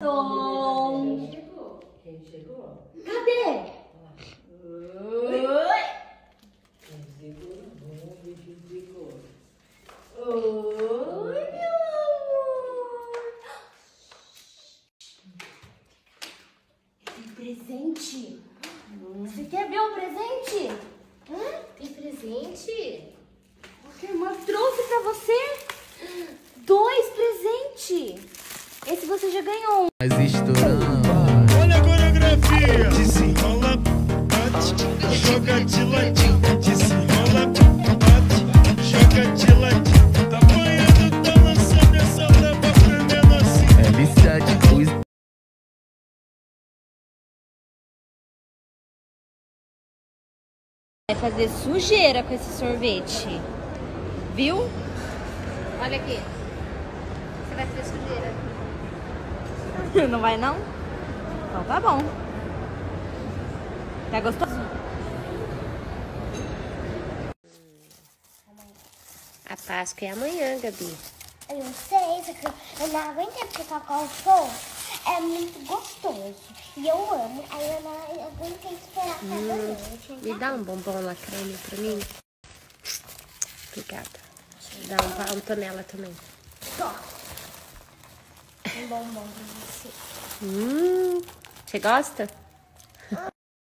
Tom. chegou? Quem chegou? Cadê? Oi. Quem chegou? Quem chegou. Oi, meu amor. Tem presente. Você quer ver o presente? Hã? Tem presente? O que a irmã trouxe pra você? Dois presentes. Esse você já ganhou. Mas estourando. Olha a coreografia. Desenrola, bate, joga de ladinho. Desenrola, bate, joga de ladinho. Tá apanhando, tá lançando essa leva aprendendo assim. L7, os Vai fazer sujeira com esse sorvete. Viu? Olha aqui. Você vai fazer sujeira. Não vai não? Então tá bom. Tá gostoso? A Páscoa é amanhã, Gabi. Eu não sei, só que eu não aguento porque Cacau Show é muito gostoso. E eu amo. Aí eu não aguentei esperar até amanhã. Me dá um bombom lacreme pra mim? Obrigada. Dá um, um tonela também. Só. Bombom pra você. Hum, você gosta?